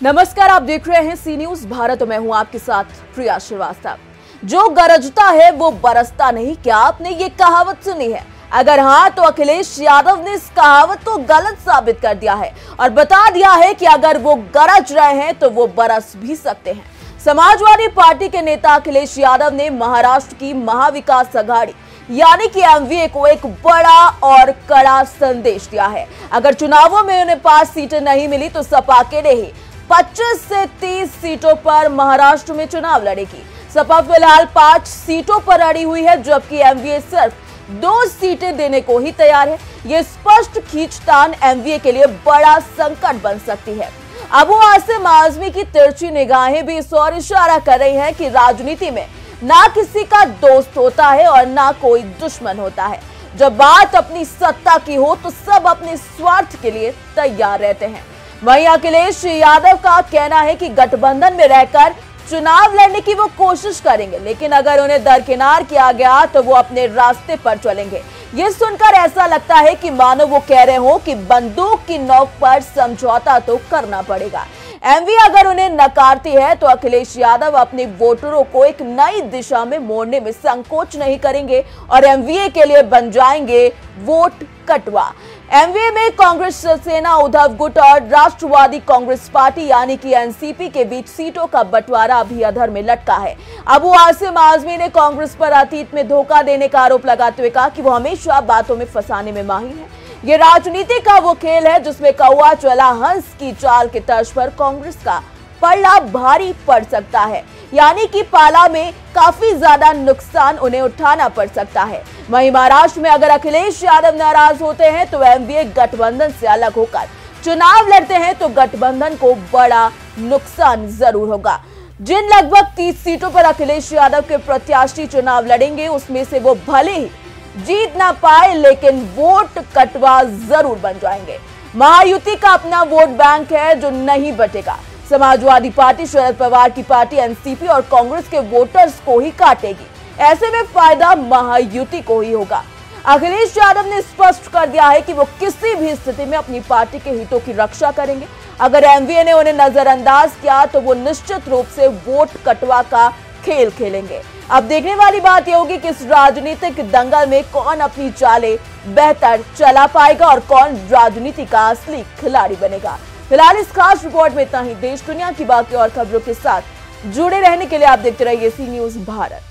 नमस्कार, आप देख रहे हैं सी न्यूज़ भारत मैं हूँ आपके साथ प्रिया श्रीवास्तव। जो गरजता है, वो बरसता नहीं। क्या आपने ये कहावत सुनी है? अगर हाँ तो अखिलेश यादव ने इस कहावत को गलत साबित कर दिया है और बता दिया है कि अगर वो गरज रहे हैं तो वो बरस भी सकते हैं। समाजवादी पार्टी के नेता अखिलेश यादव ने महाराष्ट्र की महाविकास अघाड़ी यानी कि एमवीए को एक बड़ा और कड़ा संदेश दिया है। अगर चुनावों में उन्हें पाँच सीटें नहीं मिली तो सपा अकेले ही 25 से 30 सीटों पर महाराष्ट्र में चुनाव लड़ेगी। सपा फ़िलहाल पाँच सीटों पर अड़ी हुई है, जबकि एमवीए सिर्फ़ दो सीटें देने को ही तैयार है। ये स्पष्ट खींचतान एमवीए के लिए बड़ा संकट बन सकती है। अबू आसिम आजमी की तिरछी निगाहें भी इस और इशारा कर रही हैं कि राजनीति में ना किसी का दोस्त होता है और ना कोई दुश्मन होता है। जब बात अपनी सत्ता की हो तो सब अपने स्वार्थ के लिए तैयार रहते हैं। वहीं अखिलेश यादव का कहना है कि गठबंधन में रहकर चुनाव लड़ने की वो कोशिश करेंगे, लेकिन अगर उन्हें दरकिनार किया गया तो वो अपने रास्ते पर चलेंगे। ये सुनकर ऐसा लगता है कि मानो वो कह रहे हो कि बंदूक की नोक पर समझौता तो करना पड़ेगा। एमवी अगर उन्हें नकारती है तो अखिलेश यादव अपने वोटरों को एक नई दिशा में मोड़ने में संकोच नहीं करेंगे और एमवीए के लिए बन जाएँगे वोट कटवा। एमवीए में कांग्रेस सेना, उद्धव गुट और राष्ट्रवादी कांग्रेस पार्टी, यानी कि एनसीपी के बीच सीटों का बंटवारा अभी अधर में लटका है। अबू आसिम आजमी ने कांग्रेस पर अतीत में धोखा देने का आरोप लगाते हुए कहा कि वो हमेशा बातों में फंसाने में माहिर है। ये राजनीति का वो खेल है जिसमें कौआ चला, हंस की चाल के तर्ज पर कांग्रेस का पड़ना भारी पड़ सकता है। यानी कि पाला में काफ़ी ज़्यादा नुकसान उन्हें उठाना पड़ सकता है। वहीं महाराष्ट्र में अगर अखिलेश यादव नाराज़ होते हैं तो एमवीए गठबंधन से अलग होकर चुनाव लड़ते हैं तो गठबंधन को बड़ा नुकसान ज़रूर होगा। जिन लगभग 30 सीटों पर अखिलेश यादव के प्रत्याशी चुनाव लड़ेंगे, उसमें से वो भले ही जीत ना पाए, लेकिन वोट कटवा ज़रूर बन जाएँगे। महायुति का अपना वोट बैंक है, जो नहीं बटेगा। समाजवादी पार्टी शरद पवार की पार्टी एनसीपी और कांग्रेस के वोटर्स को ही काटेगी। ऐसे में फ़ायदा महायुति को ही होगा। अखिलेश यादव ने स्पष्ट कर दिया है कि वो किसी भी स्थिति में अपनी पार्टी के हितों की रक्षा करेंगे। अगर एमवीए ने उन्हें नजरअंदाज किया तो वो निश्चित रूप से वोट कटवा का खेल खेलेंगे। अब देखने वाली बात यह होगी कि इस राजनीतिक दंगल में कौन अपनी चाले बेहतर चला पाएगा और कौन राजनीति का असली खिलाड़ी बनेगा। फ़िलहाल इस खास रिपोर्ट में इतना ही। देश दुनिया की बाकी और खबरों के साथ जुड़े रहने के लिए आप देखते रहिए सी न्यूज़ भारत।